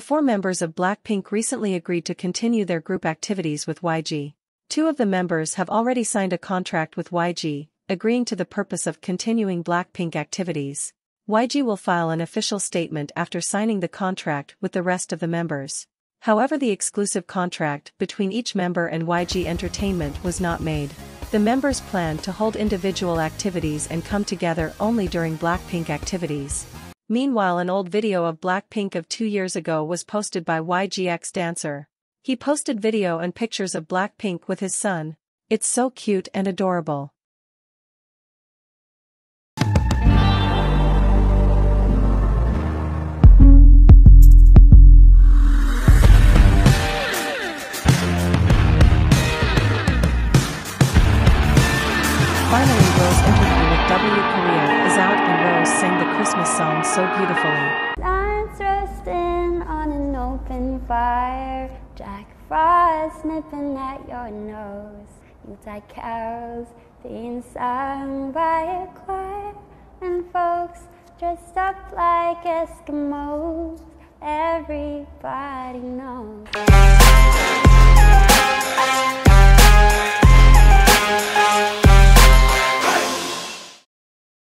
The four members of Blackpink recently agreed to continue their group activities with YG. Two of the members have already signed a contract with YG, agreeing to the purpose of continuing Blackpink activities. YG will file an official statement after signing the contract with the rest of the members. However the exclusive contract between each member and YG Entertainment was not made. The members plan to hold individual activities and come together only during Blackpink activities. Meanwhile an old video of Blackpink of two years ago was posted by YGX Dancer. He posted video and pictures of Blackpink with his son. It's so cute and adorable. Finally Rosé interview with W Christmas song so beautifully. Lions roasting on an open fire. Jack Frost nipping at your nose. Yuletide carols being sung by a choir. And folks dressed up like Eskimos. Everybody knows.